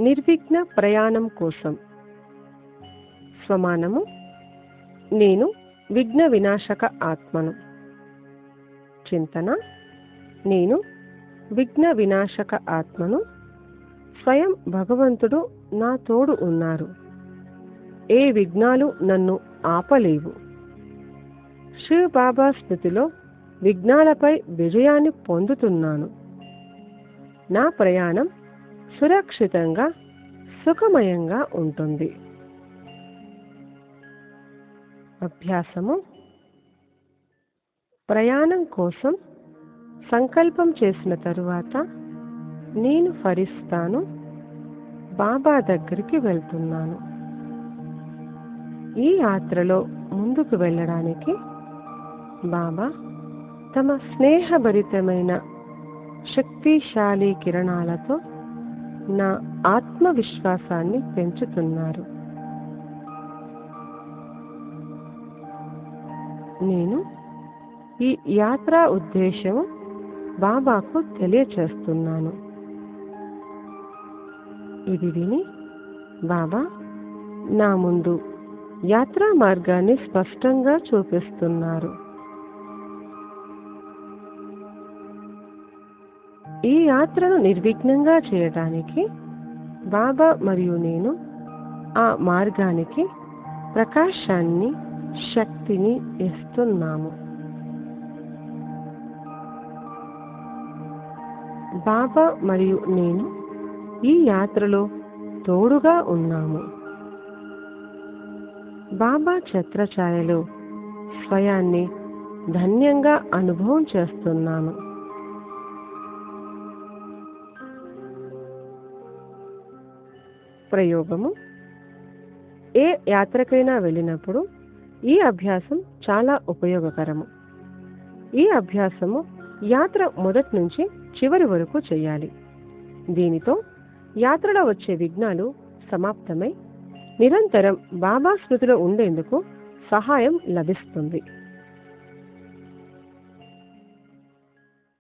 నిర్విఘ్న ప్రయాణం కోసం. స్వమానము నేను విఘ్న వినాశక ఆత్మను. చింతన నేను విఘ్న వినాశక ఆత్మను. స్వయం భగవంతుడు నా తోడు ఉన్నారు. ఏ విఘ్నాలు నన్ను ఆపలేవు. శివ బాబా స్మృతిలో విఘ్నాలపై విజయాన్ని పొందుతున్నాను. నా ప్రయాణం సురక్షితంగా సుఖమయంగా ఉంటుంది. అభ్యాసము. ప్రయాణం కోసం సంకల్పం చేసిన తరువాత నేను ఫరిస్తాను బాబా దగ్గరికి వెళ్తున్నాను. ఈ యాత్రలో ముందుకు వెళ్ళడానికి బాబా తమ స్నేహభరితమైన శక్తిశాలి కిరణాలతో నా ఆత్మవిశ్వాసాన్ని పెంచుతున్నారు. నేను ఈ యాత్రా ఉద్దేశం బాబాకు తెలియచేస్తున్నాను. ఇది విని బాబా నా ముందు యాత్రా మార్గాన్ని స్పష్టంగా చూపిస్తున్నారు. ఈ యాత్రను నిర్విఘ్నంగా చేయడానికి బాబా మరియు నేను ఆ మార్గానికి ప్రకాశాన్ని శక్తిని ఇస్తున్నాము. బాబా మరియు నేను ఈ యాత్రలో తోడుగా ఉన్నాము. బాబా ఛత్రఛాయలో స్వయాన్ని ధన్యంగా అనుభవం చేస్తున్నాను. ప్రయోగము. ఏ యాత్రకైనా వెళ్ళినప్పుడు ఈ అభ్యాసం చాలా ఉపయోగకరము. ఈ అభ్యాసము యాత్ర మొదటి నుంచి చివరి వరకు చేయాలి. దీనితో యాత్రలో వచ్చే విఘ్నాలు సమాప్తమై నిరంతరం బాబా స్మృతిలో ఉండేందుకు సహాయం లభిస్తుంది.